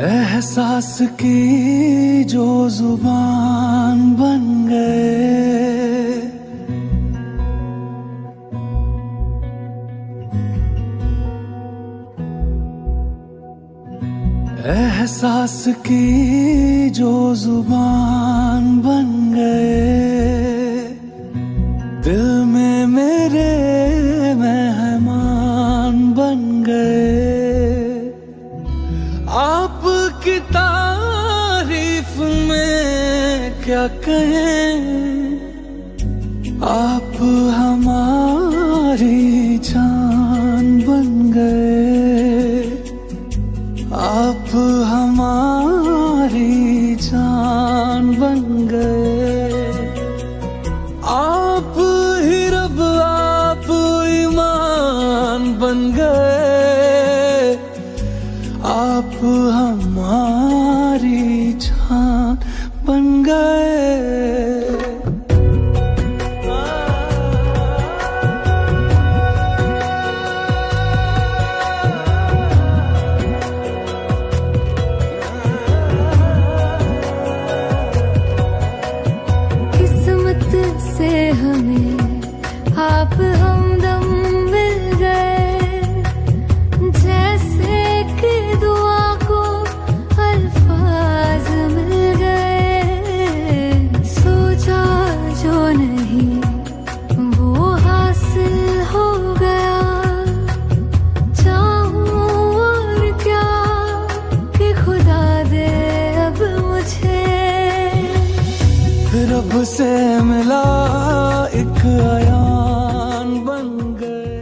एहसास की जो ज़ुबान बन गए एहसास की जो ज़ुबान बन गए, दिल में मेरे मेहमान बन गए। आप की तारीफ़ में क्या कहें? आप हमारी जान बन गए। आप ही रब, आप ईमान बन गए। आप हमारी जान बन गए। जब से मिला एक आयान बन गए